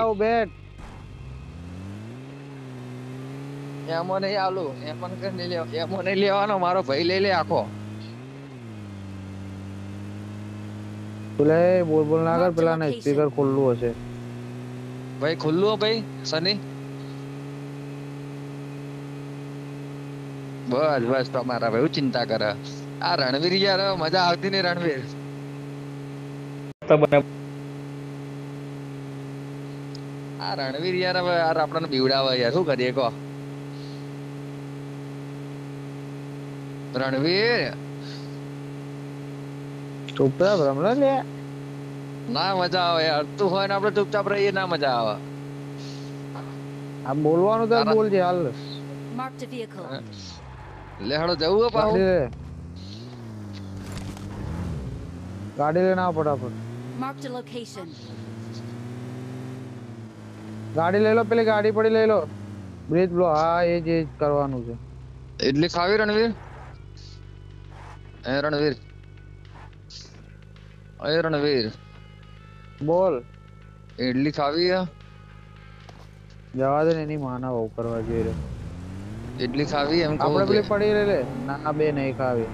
આવ બેટ એમાં નહીં આલું. એમાં નહીં લેવા એમો નહીં લેવાનો મારો ભાઈ લઈ લે આખો. તું બોલ બોલ ના કર પેલા ને સ્પીકર ખુલ્લું હશે. ભાઈ ખુલ્લું હો ભાઈ સની. બસ બસ તમારા ભાઈ ચિંતા કરે. આ રણવીર યાર મજા આવતી નહીં રણવીર. આ રણવીર યાર હવે યાર આપણને બીવડાવે યાર. શું કરીએ કહો? રણવીર? ચૂપચાપ રમલા લે. ના મજા આવે યાર. તું હોય ને આપણે ચૂપચાપ રહીએ ના મજા આવે. આમ બોલવાનું તો બોલ છે હાલ. Marked a vehicle. લે હળો જવું હો પાછું. ગાડી લે. ગાડી લઈને ફટાફટ. Marked a location. ગાડી લઈ લો પેલી ગાડી પડી લઈ લો બ્રિજ બ્લો હા એ જ એ જ કરવાનું છે ઇડલી ખાવી રણવીર એ રણવીર એ રણવીર બોલ ઇડલી ખાવી હે જવા દે ને એની માના બહુ કરવા જઈ રહ્યો ઇડલી ખાવી એમ કહું આપણે કે પેલી પડી રે લે ના બે નહીં ખાવી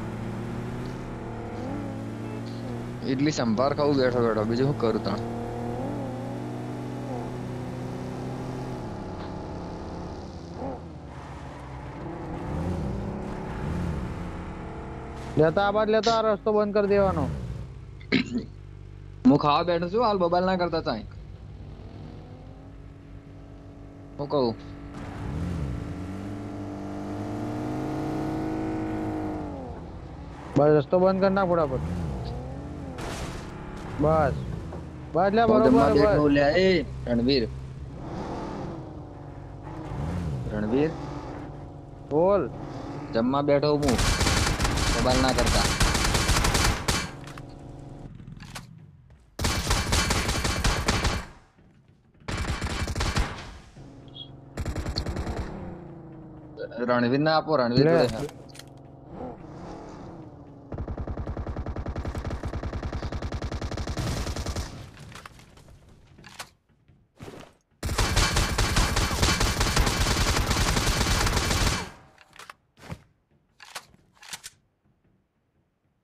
ઇડલી સંભાર ખાવું બેઠો બેઠો બીજું શું કરું તણ લેતા આ બાદ લેતા આ રસ્તો બંધ કરી દેવાનો હું ખાવા બેઠો છું હાલ બબાલ ના કરતા તાય હું કહું બસ રસ્તો બંધ કરી નાખ ફટાફટ બસ બસ લે હું જમવા બરોબર બેઠો બસ લે એ રણવીર રણવીર બોલ જમવા બેઠો હું બબાલ ના કરતા રણવીર ના આપો રણવીર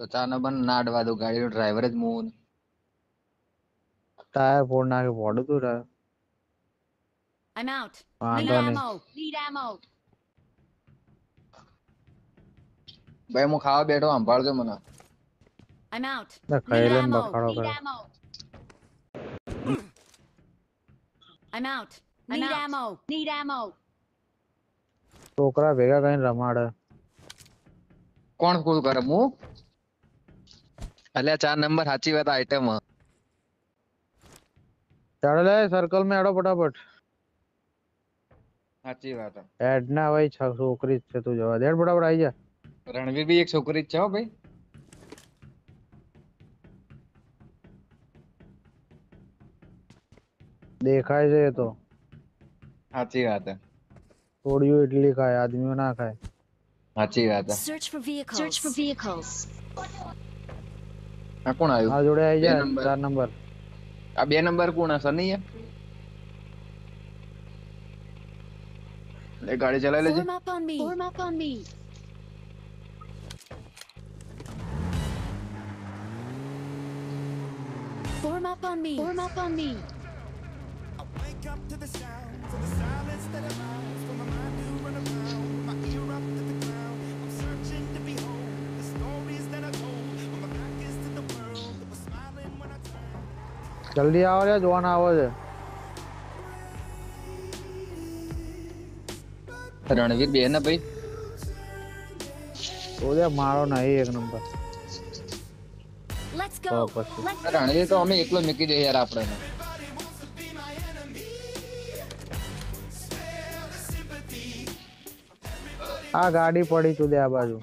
તો ચાર નંબર ના અડવા દો ગાડીનો ડ્રાઈવર જ હું ટાયર ફોડ નાખે ફોડું તું ટાયર I'm out. Need વાંધો નહીં ammo. Need ammo. ભાઈ હું ખાવા બેઠો સંભાળજો મને I'm out. લે, ખાઈ Need લે ને ammo. બખાડો Need કરે ammo. I'm out. Need ammo. Need ammo. છોકરા ભેગા કઈ રમાડે કોણ કોલ કરે હું અલ્યા ચાર નંબર સાચી વાત આઈટમ ચાલો લે સર્કલ માં હેડો ફટાફટ સાચી વાત હેડ ના ભાઈ છ- છોકરી જ છે તું જવા દે હેડ ફટાફટ આવી જા રણવીર બી એક છોકરી જ છે હો ભાઈ દેખાય છે એ તો સાચી વાત થોડીઓ એટલી ખાય આદમીઓ ના ખાય સાચી વાત Search for vehicles. Search for vehicles. આ કોણ આવ્યું આ જોડે આવી બે જા નંબર. ચાર નંબર આ બે નંબર કોણ હશે નહીં લે ગાડી ચલાવી લેજે Form up on me. Form up on me. Form up on me. Form up on me. Wake up to the sounds of the silence that allows for my જલ્દી આવો રે જોવાના આવો છે. રણવીર બે ને ભાઈ? ઓલે મારો નહીં એક નંબર. રણવીર તો અમે એકલો મૂકી દઈએ યાર આપણે. આ ગાડી પડી તું દે આ બાજુ.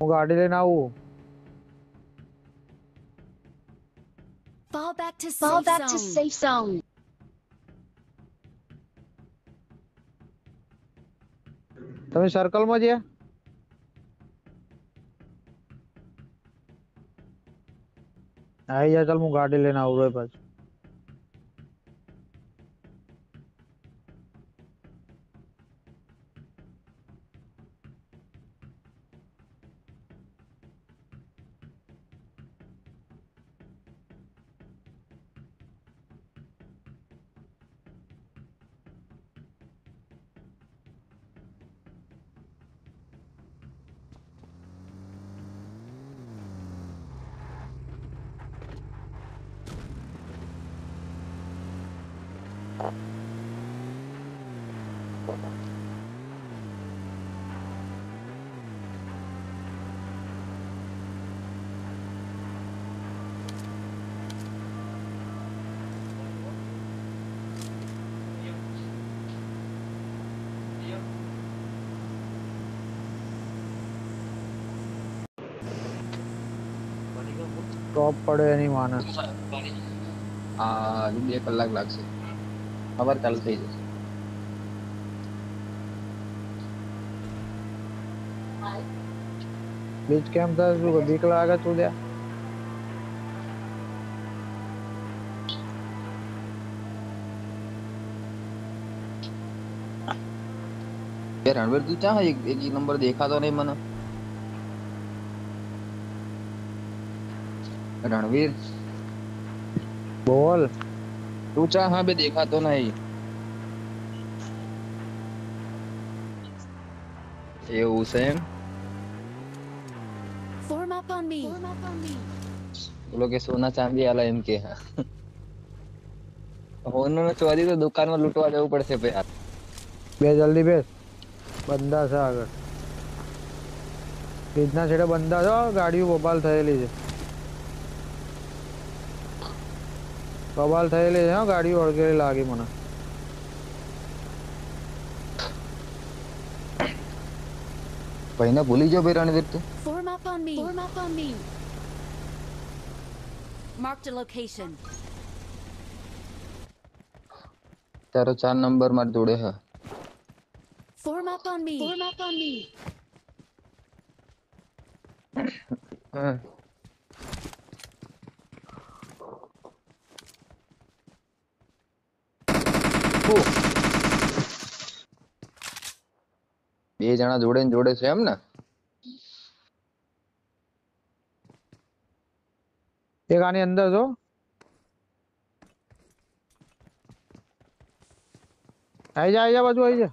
હું ગાડી લઈને આવું fall back to Fall safe back to zone. safe zone. તમે સર્કલમાં છે આવી જા ચાલ હું ગાડી લઈને આવું રે પાછું ટોપ પડે એની માને હા હજુ બે કલાક લાગશે ખબર ચાલુ થઈ જશે બીજ કેમ થાય શું દીકલા આગળ ચૂડ્યા यार रनवीर तू चाह एक एक ही नंबर देखा तो नहीं मैंने। रणवीर बोल सोचा हाँ बे देखा तो नहीं। ये Hussain form up on me बोलो के सोना चांदी वाला इनके हैं। उन्होंने चोरी तो दुकान में लूटवा जाओ ऊपर से पे यार। बे जल्दी बे। બંધા છે આગળ રીતના છેડે બંધા છો ગાડીઓ બબાલ થયેલી છે कबाल थे ले जाओ गाड़ी और गेले लागे मना। पहिने बोली जो बेरा ने देत form up on me form up on me mark the location तेरो 4 नंबर मार दूड़े है। Form up on me form up on me બે જણા જોડે ને જોડે છે એમ ને એક આની અંદર છો આઈ જા આઈ જા બાજુ આઈ જા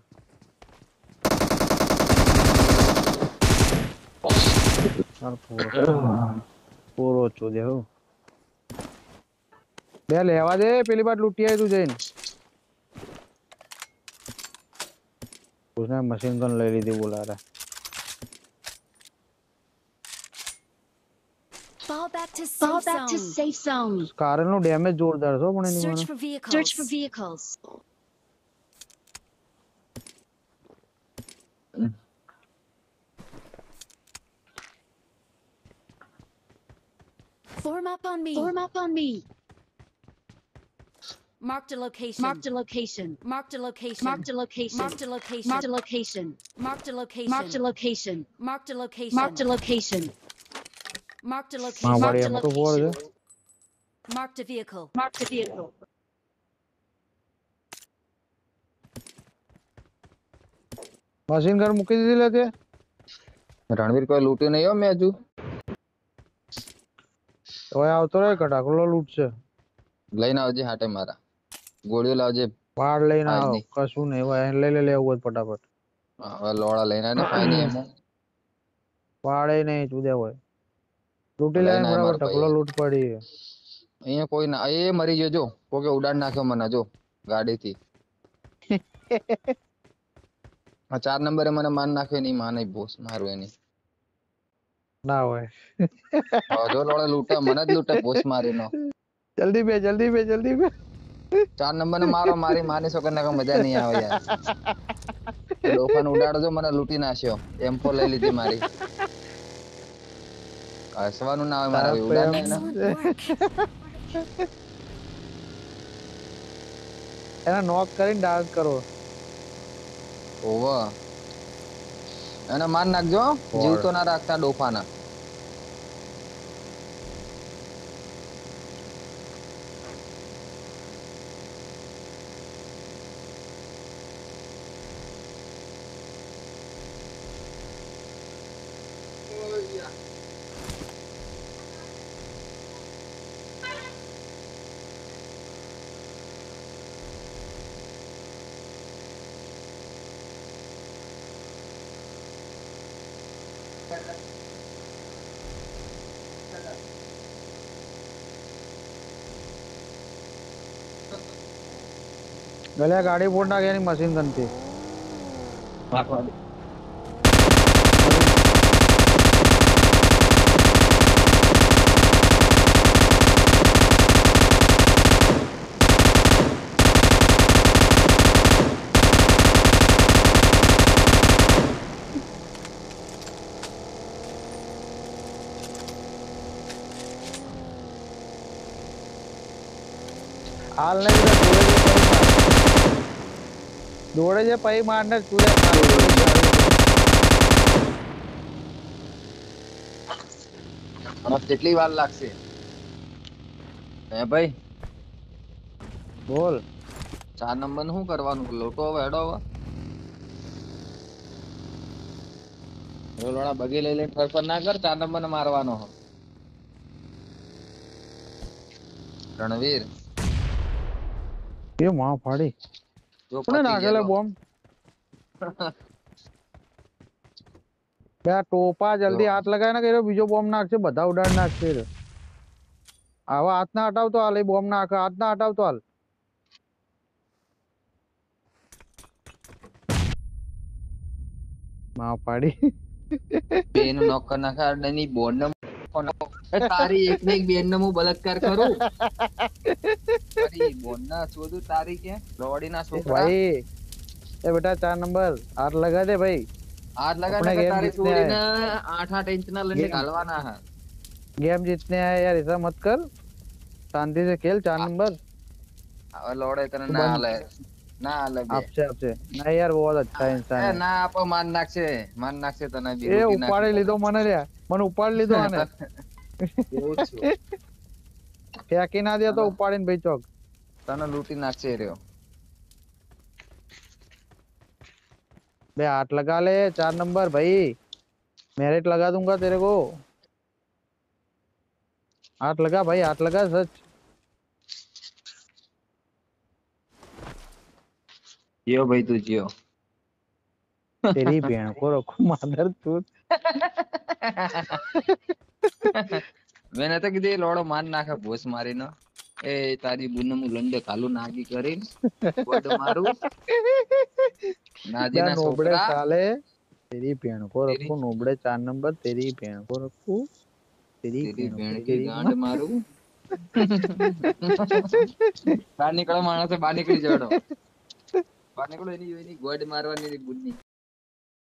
ચાલ પૂરો પૂરો ચોદે હો બે લેવા દે પેલી બાર લૂંટી આવી તું જઈને Fall back to safe Fall back to safe zone. Search for vehicles. Search for vehicles. Form up on me. Form up on me. Marked a location. Marked a location. Marked a location. Marked a location. Marked a location. Marked a location. Marked a location. Marked a location. Marked a location. Marked a location. Marked a હા location. વાળી Marked a એમ તો બોલ છે location. Marked a vehicle. Marked a vehicle. Machine gun મૂકી દીધી લે તે રણવીર કોઈ લૂંટ્યું નહીં હો મેં હજુ હવે આવતો રહે કટાકલો લૂટશે લઈને આવજે હાટે મારા ગોળીઓ લાવજે. પાડ લઈને આવો નહીં. કશું નહીં એને લઈ લે લેવું હોય ફટાફટ. હવે લોડા લઈને આને ફાઈની એમ. વાડે નહીં ચૂદે હોય. લૂટી લઈને બરાબર ટકલો ભાઈ. પડી. અહીંયા કોઈ ના એ મરી ગયો જો. કોકે ઉડાડ નાખ્યો મને જો ગાડીથી. આ ચાર નંબરે મને માર નાખ્યો એની માને બોસ મારું એની. ના હોય. જો લોડે લૂટા મને જ લૂંટે બોસ મારીનો. જલ્દી બે જલ્દી બે જલ્દી બે. ચાર નંબર મારો મારી માની છો ને મજા નહીં આવે યાર. ડોફાન ઉડાડજો મને લૂંટી નાખ્યો. એમ્પો લઈ લીધી મારી. હસવાનું ના આવે મારા ઉડાડ એના. નોક કરીને ડાન્સ કરો. ઓવા એને માર નાખજો જીવતો ના રાખતા ડોફાના. गल्या गाडी फोडणार आणि मशीन बनते હાલ નહીં દોડે છે પૈ માર દોડે છે પૈ મારને તું આમાં કેટલી વાર લાગશે હે ભાઈ બોલ ચાર નંબર નું શું કરવાનું લોટો હવે હેડો હવે રોલોડા બગી લઈ લઈને ફરફર ના કર ચાર નંબર ને મારવાનો હો રણવીર એ માં ફાડી જો કોને પતી નાખેલા ગયેલો. બોમ્બ બે આ ટોપા જલ્દી હાથ લગાય ને કે એરો બીજો બોમ્બ નાખશે બધા ઉડાડ નાખશે એ રહ્યો. આવા હાથ ના હટાવતો હાલ એ બોમ્બ નાખે હાથ ના હટાવતો હાલ માં પાડી બેન નોક કર નાખે અડની બોન ને એ તારી એક ને એક બેન ને હું બલાત્કાર કરું તારી બોન ના શોધું તારી કે લોડી ના એ છોકરા ભાઈ એ બેટા ચાર નંબર હાથ લગા દે ભાઈ હાથ લગા अपने ને game તારી जीतने છોડીને આઠ આઠ इंच ના લંડે Game- ઘાલવાના હે गेम जीतने आए यार ऐसा मत कर शांति से खेल चार नंबर હવે લોડે તને તો ના બંધ. હાલે ના હાલે બે. आपसे आपसे नहीं यार बहुत अच्छा એ इंसान है ના આપો માર નાખશે માર નાખશે તને બી એ લૂંટી ઉપાડી નાખશે. લીધો મને લ્યા મને ઉપાડી લીધો આને એવું જ છું. ફેંકી ના દે તો ઉપાડીને ભાઈ ચોક તને લૂંટી નાખશે એ રહ્યો बे हाथ लगा ले चार नंबर भाई मेरिट लगा दूंगा तेरे को हाथ लगा भाई हाथ लगा सच જીઓ ભાઈ તું જીઓ तेरी बहन को रखो मादर तू મેં નતો કીધું લોડો માર નાખે ભોસ મારીનો. એ તારી બુનો હું લંડે કાલુ નાગી કરીને બધો મારું. નાજીના નોબડે ચાલે તેરી ભેણ કો રખું નોબડે 4 નંબર તેરી ભેણ કો રખું તેરી ભેણ કી ગાંડ મારું. બહાર નીકળો માણસે બહાર નીકળી જવાનો. બહાર નીકળો એની એની ગોડ મારવાની બુનની.